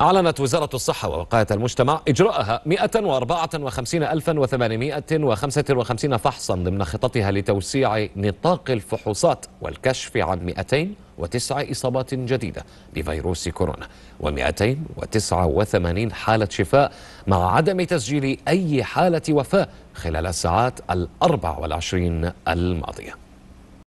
أعلنت وزارة الصحة ووقاية المجتمع إجراءها 154855 فحصا ضمن خططها لتوسيع نطاق الفحوصات والكشف عن 209 إصابات جديدة بفيروس كورونا و289 حالة شفاء مع عدم تسجيل أي حالة وفاة خلال الساعات الأربع والعشرين الماضية.